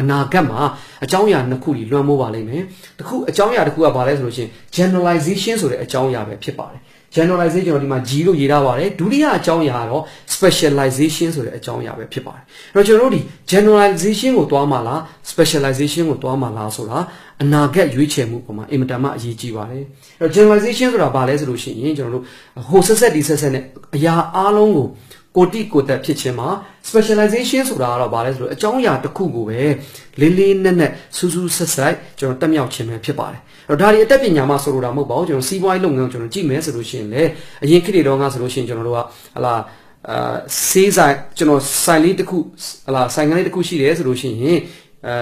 အနာဂတ်မှာအကြောင်းအရာနှစ်ခုကြီးလွှမ်းမိုးပါလိမ့်မယ်။တစ်ခုအကြောင်းအရာတစ်ခုကဘာလဲဆိုလို့ရှိရင် generalization ဆိုတဲ့အကြောင်းအရာပဲဖြစ်ပါတယ်။ generalization ကျွန်တော်ဒီမှာ G လို့ရေးထားပါတယ်။ဒုတိယအကြောင်းအရာကတော့ specialization ဆိုတဲ့အကြောင်းအရာပဲဖြစ်ပါတယ်။အဲ့တော့ကျွန်တော်တို့ဒီ generalization ကိုတွားမှလား specialization ကိုတွားမှလားဆိုတာအနာဂတ်ရွေးချယ်မှုပုံမှာအင်မတန်မှအရေးကြီးပါတယ်။အဲ့တော့ generalization ဆိုတာဘာလဲဆိုလို့ရှိရင်ကျွန်တော်တို့ဟိုဆက်ဆက်ဒီဆက်ဆက်နဲ့အရာအားလုံးကို ကိုတိကိုတက်ဖြစ်ခြင်းမှာ specialization ဆိုတာကတော့ဗာလဲဆိုတော့အကြောင်းအရာတစ်ခုကိုပဲလေးလေးနက်နက်စူးစူးဆက်ဆက်ကျွန်တော်တက်မြောက်ခြင်းပဲဖြစ်ပါတယ်အဲ့တော့ဒါဒီအတက်ပညာမှဆိုလိုတာမဟုတ်ပါဘူးကျွန်တော်စီးပွားရေးလုပ်ငန်းကိုကျွန်တော်ကြည့်မယ်ဆိုလို့ရှိရင်လေအရင်ခေတ်တွေတော့ငါဆိုလို့ရှိရင်ကျွန်တော်တို့ကဟလာအာစေးဆိုင်ကျွန်တော်ဆိုင်လေးတစ်ခုဟလာဆိုင်ကလေးတစ်ခုရှိတယ်ဆိုလို့ရှိရင်အဲ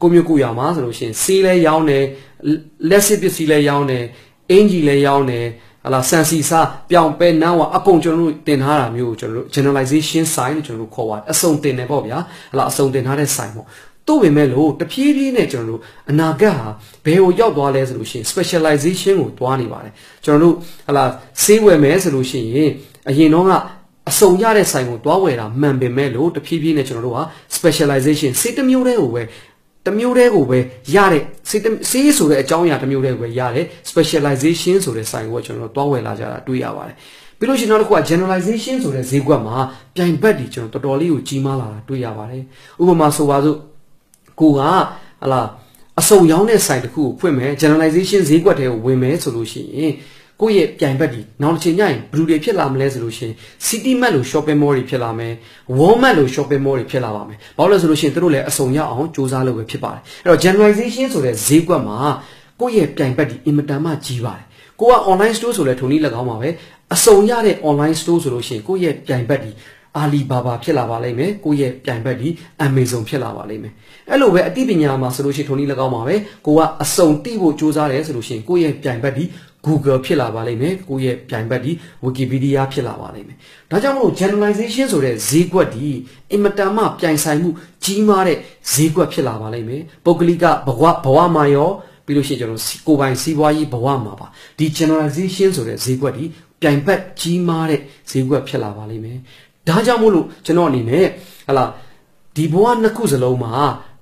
ကိုမျိုးကိုရမှာဆိုလို့ရှိရင်စေးလဲရောင်းတယ်လက်စစ်ပစ္စည်းလဲရောင်းတယ်အင်ဂျီလဲရောင်းတယ် ဟလာဆန်စီစာပြောင်ပဲနန်းဝအကုန်ကျွန်တော်တို့တင်ထားတာမျိုးကိုကျွန်တော်တို့ generalization sign လို့ကျွန်တော်တို့ခေါ်ပါတယ်အစုံတင်တယ်ပေါ့ဗျာဟလာအစုံတင်ထားတဲ့ sign ပေါ့တို့ပေမဲ့လို့တဖြည်းဖြည်းနဲ့ကျွန်တော်တို့အနာဂတ်ဟာဘယ်ကိုရောက်သွားလဲဆိုလို့ရှိရင် specialization ကိုတွားနေပါတယ်ကျွန်တော်တို့ဟလာစေးဝယ်မယ်ဆိုလို့ရှိရင်အရင်တော့ကအစုံရတဲ့ဆိုင်ကိုတွားဝယ်တာမှန်ပေမဲ့လို့တဖြည်းဖြည်းနဲ့ကျွန်တော်တို့က specialization စေတမျိုးတည်းကိုပဲ တမျိုးတည်းကိုပဲရတဲ့စေးစေးဆိုတဲ့အကြောင်းအရာတမျိုးတည်းကိုပဲရတဲ့ specialization ဆိုတဲ့ sign ကိုကျွန်တော်တွားဝယ်လာကြတာတွေ့ရပါတယ်ပြီးလို့ရှိရင်နောက်တစ်ခုက generalization ဆိုတဲ့ဈေးကွက်မှာပြိုင်ဘက်တွေကျွန်တော်တော်တော်လေးကိုကြီးမားလာတာတွေ့ရပါတယ်ဥပမာဆိုပါစို့ကိုကဟလာအစုံရောင်းတဲ့ sign တစ်ခုကိုဖွင့်မယ် generalization ဈေးကွက်တွေကိုဝင်မယ်ဆိုလို့ရှိရင် ကိုယ့်ရဲ့ပြိုင်ဘက်ဒီနောက်တစ်ချိန်ညရင်ဘယ်လိုတွေဖြစ်လာမလဲဆိုလို့ရှိရင် city map လို့ shopping mall တွေဖြစ်လာမယ် walmart လို့ shopping mall တွေဖြစ်လာပါမယ်ဘာလို့လဲဆိုလို့ရှိရင်တို့လည်းအစုံရအောင်စူးစမ်းလုပ်ပဲဖြစ်ပါတယ်အဲ့တော့ generalization ဆိုတဲ့ဈေးကွက်မှာကိုယ့်ရဲ့ပြိုင်ဘက်ဒီအင်မတန်မှကြီးပါတယ်ကိုက online store ဆိုလဲထုံနည်း၎င်းပါပဲအစုံရတဲ့ online store ဆိုလို့ရှိရင်ကိုယ့်ရဲ့ပြိုင်ဘက်ဒီအာလီဘာဘာဖြစ်လာပါလိမ့်မယ်ကိုယ့်ရဲ့ပြိုင်ဘက်ဒီ Amazon ဖြစ်လာပါလိမ့်မယ်အဲ့လိုပဲအသိပညာမှာဆိုလို့ရှိရင်ထုံနည်း၎င်းပါပဲကိုကအစုံတိဖို့စူးစမ်းတယ်ဆိုလို့ရှိရင်ကိုယ့်ရဲ့ပြိုင်ဘက်ဒီ Google ဖြစ်လာပါလိမ့်မယ်ကိုယ့်ရဲ့ပြိုင်ဘက်ဒီ Wikipedia ဖြစ်လာပါလိမ့်မယ်ဒါကြောင့်မလို့ generalization ဆိုတဲ့ဈေးကွက်ဒီအင်မတန်မှပြိုင်ဆိုင်မှုကြီးမားတဲ့ဈေးကွက်ဖြစ်လာပါလိမ့်မယ်ပုဂ္ဂလိကဘဝဘဝမှာရောပြီးလို့ရှိရင်ကျွန်တော်ကိုယ်ပိုင်စီးပွားရေးဘဝမှာပါဒီ generalization ဆိုတဲ့ဈေးကွက်ဒီပြိုင်ဘက်ကြီးမားတဲ့ဈေးကွက်ဖြစ်လာပါလိမ့်မယ်ဒါကြောင့်မို့လို့ကျွန်တော်အနေနဲ့ဟလာဒီဘဝနှစ်ခုစလုံးမှာ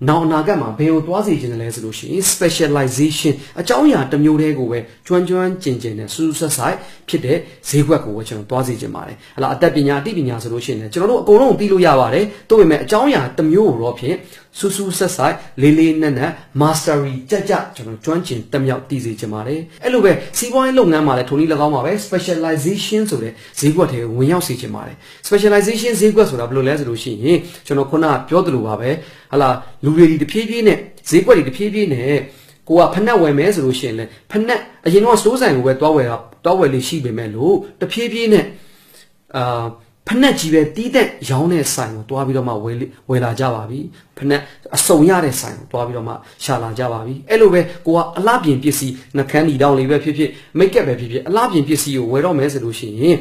နောက်အနာဂတ်မှာဘယ်ကိုသွားစေချင်တယ်လဲဆိုလို့ရှိရင် specialization အကြောင်းအရာတစ်မျိုးတည်းကိုပဲကျွမ်းကျွမ်းကျင်ကျင်နဲ့စူးစူးဆက်ဆိုင်ဖြစ်တဲ့ဈေးကွက်ကိုပဲကျွန်တော်သွားစေချင်ပါတယ်ဟလာအသက်ပညာအသိပညာဆိုလို့ရှိရင်ကျွန်တော်တို့အကုန်လုံးသိလို့ရပါတယ်တို့ပေမဲ့အကြောင်းအရာတစ်မျိုးကိုတော့ဖြင့် စူးစူးဆက်ဆိုင်လေးလေးနက်နက် mastery ကြကြကျွန်တော်ကျွမ်းကျင်တက်မြောက်တည်စေချင်ပါတယ်အဲ့လိုပဲစီးပွားရေးလုပ်ငန်းမှာလည်းထုံနည်း၎င်းပါပဲ specialization ဆိုတဲ့ဈေးကွက်တွေဝင်ရောက်စေချင်ပါတယ် specialization ဈေးကွက်ဆိုတာဘယ်လိုလဲဆိုလို့ရှိရင်ကျွန်တော်ခုနကပြောသလိုပါပဲဟလာလူတွေဒီတဖြည်းဖြည်းနဲ့ဈေးကွက်တွေတဖြည်းဖြည်းနဲ့ကိုကဖက်နှက်ဝယ်မယ်ဆိုလို့ရှိရင်လည်းဖက်နှက်အရင်တော့စတိုးဆိုင်ကိုပဲတွားဝယ်တာတွားဝယ်လေးရှိပေမဲ့လို့တဖြည်းဖြည်းနဲ့အာ ဖက်နှက်ကြီးပဲတီးတဲ့ရောင်းတဲ့ဆိုင်ကိုတွားပြီးတော့မှဝယ်ဝယ်လာကြပါပြီဖက်နှက်အစုံရတဲ့ဆိုင်ကိုတွားပြီးတော့မှရှာလာကြပါပြီအဲ့လိုပဲကိုကအလှပြင်ပစ္စည်းနှကန်းဒီတောင်းလေးပဲဖြစ်ဖြစ်မိတ်ကပ်ပဲဖြစ်ဖြစ်အလှပြင်ပစ္စည်းကိုဝယ်တော့မယ်ဆိုလို့ရှိရင်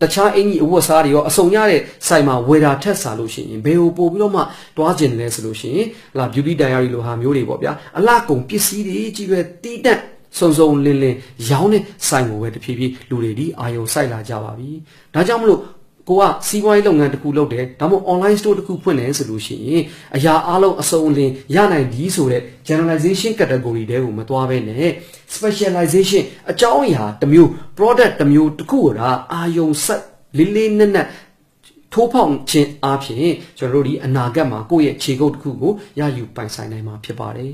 တခြားအင်ကြီးအဝတ်စားတွေရောအစုံရတဲ့ဆိုင်မှာဝယ်တာထက်စားလို့ရှိရင်ဘယ်ကိုပို့ပြီးတော့မှတွားကျင်လဲဆိုလို့ရှိရင်လာ beauty diary လိုဟာမျိုးတွေပေါ့ဗျာအလှကုန်ပစ္စည်းတွေကြီးပဲတီးတက် စုံစုံလင်းလင်းရောင်းတဲ့ဆိုင်ကိုပဲတဖြည်းဖြည်းလူတွေဒီအာယုံစိုက်လာကြပါပြီဒါကြောင့်မလို့ကိုကစီးပွားရေးလုပ်ငန်းတစ်ခုလုပ်တယ်ဒါမှမဟုတ် online store တစ်ခုဖွင့်တယ်ဆိုလို့ရှိရင်အရာအလုံးအစုံအလင်ရနိုင်ပြီဆိုတဲ့ generalization category တဲကိုမသွားဘဲနဲ့ specialization အကြောင်းအရာတစ်မျိုး product တစ်မျိုးတစ်ခုကအာယုံဆက်လေးလေးနက်နက်ထိုးဖောက်ခြင်းအပြင်ကျွန်တော်တို့ဒီအနာဂတ်မှာကိုယ့်ရဲ့ခြေကုပ်တစ်ခုကိုရယူပိုင်ဆိုင်နိုင်မှာဖြစ်ပါတယ်